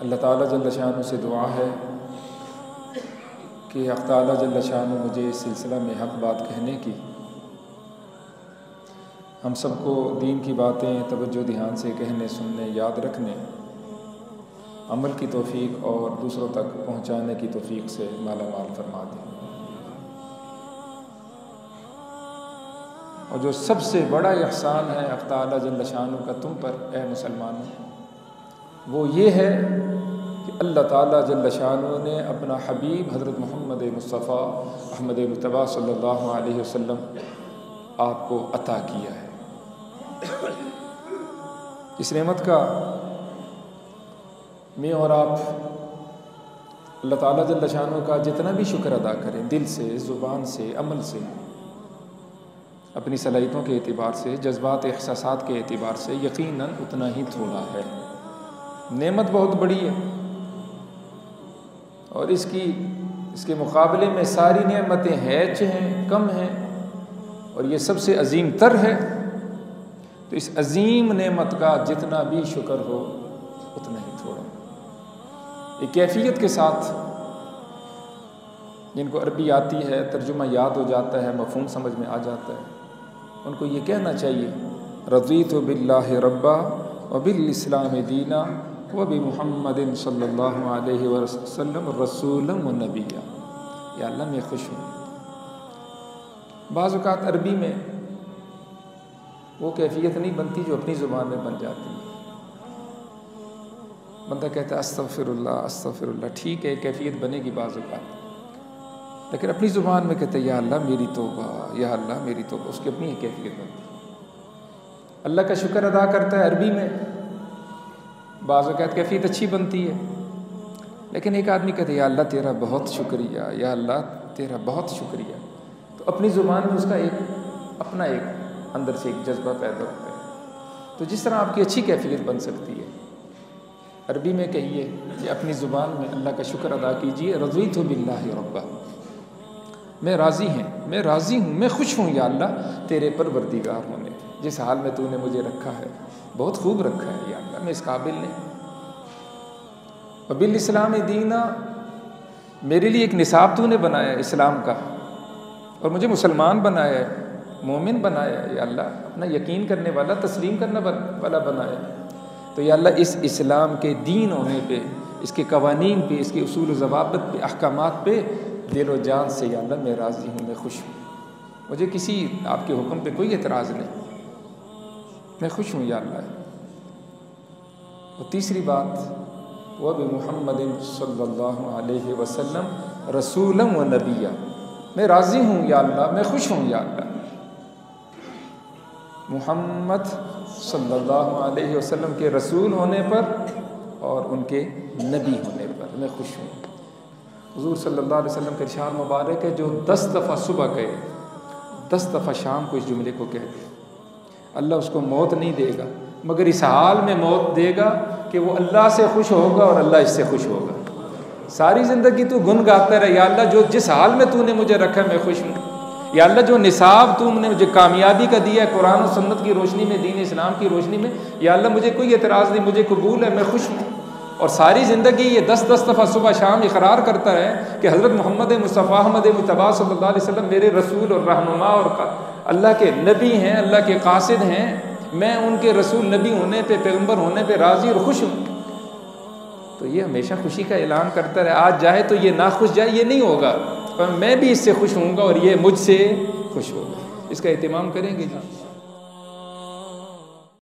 اللہ تعالیٰ جل شانہ سے دعا ہے کہ حق تعالیٰ جل شانہ مجھے اس سلسلہ میں حق بات کہنے کی۔ ہم سب کو دین کی باتیں، توجہ، دھیان سے کہنے، سننے، یاد رکھنے، عمل کی توفیق اور دوسروں تک پہنچانے کی توفیق سے مالا مال فرما دیں۔ اور جو سب سے بڑا احسان ہے حق تعالیٰ جل شانہ کا تم پر، اے مسلمانوں وہ یہ ہے کہ اللہ تعالیٰ جل شانہ نے اپنا حبیب حضرت محمد مصطفیٰ احمد مطبع صلی اللہ علیہ وسلم آپ کو عطا کیا ہے۔ اس نعمت کا میں اور آپ اللہ تعالیٰ جل شانہ کا جتنا بھی شکر ادا کریں دل سے، زبان سے، عمل سے، اپنی صلاحیتوں کے اعتبار سے، جذبات، احساسات کے اعتبار سے، یقیناً اتنا ہی تھوڑا ہے۔ نعمت بہت بڑی ہے۔ اور اس کی، اس کے مقابلے میں ساری نعمتیں ہیچ ہیں، کم ہیں، اور یہ سب سے عظیم تر ہے۔ تو اس عظیم نعمت کا جتنا بھی شکر ہو، اتنا ہی تھوڑا۔ ایک کیفیت کے ساتھ جن کو عربی آتی ہے، ترجمہ یاد ہو جاتا ہے، مفہوم سمجھ میں آ جاتا ہے، ان کو یہ کہنا چاہیے، رضیت و بلّہ ربا و بال اسلام دینہ و بھی محمد صلی اللہ علیہ وسلم رسول و نبیہ یا اللہ میں خوش ہوں۔ بعض اوقات عربی میں وہ کیفیت نہیں بنتی جو اپنی زبان میں بن جاتی۔ ہے بندہ کہتا ہے استغفر اللہ استغفر اللہ ٹھیک ہے، کیفیت بنے گی بعض اوقات۔ لیکن اپنی زبان میں کہتے ہیں یا اللہ میری توبہ، یا اللہ میری توبہ، اس کی اپنی ایک کیفیت بنتی۔ ہے اللہ کا شکر ادا کرتا ہے عربی میں۔ بعض اوقات کیفیت اچھی بنتی ہے۔ لیکن ایک آدمی کہتے یا اللہ تیرا بہت شکریہ، یا اللہ تیرا بہت شکریہ۔ تو اپنی زبان میں اس کا ایک، اپنا ایک اندر سے ایک جذبہ پیدا ہوتا ہے۔ تو جس طرح آپ کی اچھی کیفیت بن سکتی ہے۔ عربی میں کہیے کہ اپنی زبان میں اللہ کا شکر ادا کیجیے رضویت ہو بلّہ ربا۔ میں راضی ہیں، میں راضی ہوں، میں خوش ہوں، یا اللہ تیرے پر وردیگار ہونے۔ جس حال میں تو نے مجھے رکھا ہے، بہت خوب رکھا ہے، یا اللہ، میں اس قابل نہیں۔ بال اسلام دینہ میرے لیے ایک نصاب تو نے بنایا ہے اسلام کا، اور مجھے مسلمان بنایا ہے، مومن بنایا ہے، یا اللہ، اپنا یقین کرنے والا، تسلیم کرنے والا بنایا ہے۔ تو یا اللہ، اس اسلام کے دین ہونے پہ، اس کے قوانین پہ، اس کے اصول و ضوابط پہ، احکامات پہ دل و جان سے یا اللہ، میں راضی ہوں، میں خوش ہوں۔ مجھے کسی آپ کے حکم پہ کوئی اعتراض نہیں۔ میں خوش ہوں یا اللہ۔ اور تیسری بات، وہ بھی محمد صلی اللہ علیہ وسلم رسولم و نبیہ میں راضی ہوں یا اللہ، میں خوش ہوں یا اللہ۔ محمد صلی اللہ علیہ وسلم کے رسول ہونے پر اور ان کے نبی ہونے پر میں خوش ہوں۔ حضور صلی اللہ علیہ وسلم کے ارشاد مبارک ہے، جو دس دفعہ صبح گئے، دس دفعہ شام کو اس جملے کو کہتے اللہ اس کو موت نہیں دے گا، مگر اس حال میں موت دے گا کہ وہ اللہ سے خوش ہوگا اور اللہ اس سے خوش ہوگا۔ ساری زندگی تو گن گاتا رہے، یا اللہ جو جس حال میں تو نے مجھے رکھا میں خوش ہوں۔ یا اللہ جو نصاب تم نے مجھے کامیابی کا دیا ہے، قرآن و سنت کی روشنی میں، دین اسلام کی روشنی میں، یا اللہ مجھے کوئی اعتراض نہیں، مجھے قبول ہے، میں خوش ہوں۔ اور ساری زندگی یہ دس دس دفعہ صبح شام اقرار کرتا ہے کہ حضرت محمد مصطفیٰ احمد مطبع صلی اللہ علیہ وسلم میرے رسول اور رہنما اور اللہ کے نبی ہیں، اللہ کے قاصد ہیں، میں ان کے رسول نبی ہونے پہ، پیغمبر ہونے پہ راضی اور خوش ہوں۔ تو یہ ہمیشہ خوشی کا اعلان کرتا رہے۔ آج جائے تو یہ ناخوش جائے، یہ نہیں ہوگا۔ پر میں بھی اس سے خوش ہوں گا اور یہ مجھ سے خوش ہوگا۔ اس کا اہتمام کریں گے۔ جی